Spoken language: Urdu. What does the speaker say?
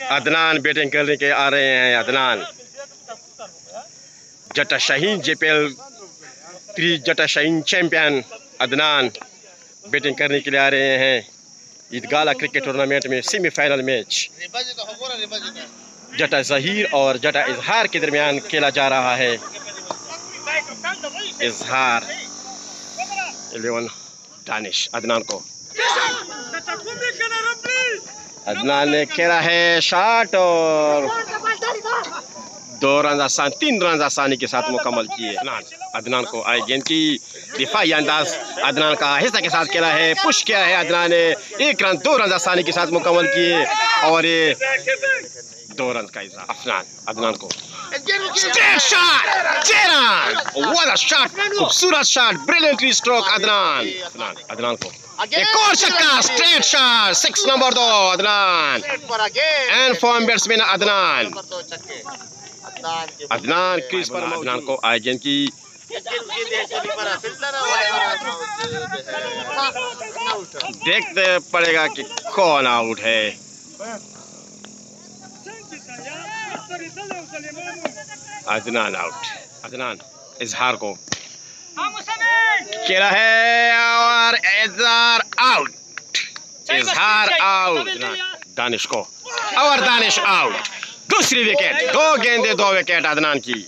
عدنان بیٹنگ کرنے کے آ رہے ہیں، عدنان۔ جٹا شاہین جے پیل تری جٹا شاہین چیمپین عدنان بیٹنگ کرنے کے لیے آ رہے ہیں۔ عیدگالہ کرکٹ ٹورنمنٹ میں سیمی فائنل میچ۔ جٹا زہیر اور جٹا اظہار کے درمیان کھیلا جا رہا ہے۔ اظہار، الیون، دانش، عدنان کو۔ عدنان نے کھیلا ہے شاٹ اور دو رنز آسان، تین رنز آسانی کے ساتھ مکمل کیے۔ عدنان عدنان کو آئے گین کی دفاعی انداز عدنان کا حصہ کے ساتھ کھیلا ہے، پش کیا ہے عدنان نے۔ ایک رنز، دو رنز آسانی کے ساتھ مکمل کیے اور یہ دو رنز کا اضافہ۔ افنان عدنان کو۔ چیر شاٹ چیر رن والا شاٹ خوبصورت shot brilliantly stroke Adnan Adnan کو۔ ایک اور چھکا straight shot six number do Adnan in form batsman Adnan Adnan crease پر عدنان کو آئیجن کی دیکھتے پڑے گا کہ کون آؤٹ ہے عدنان آؤٹ عدنان اظہار کو کیرا ہے اظہار آؤٹ دانش کو اور دانش آؤٹ دوسری وکٹ دو گیندے دو وکٹ عدنان کی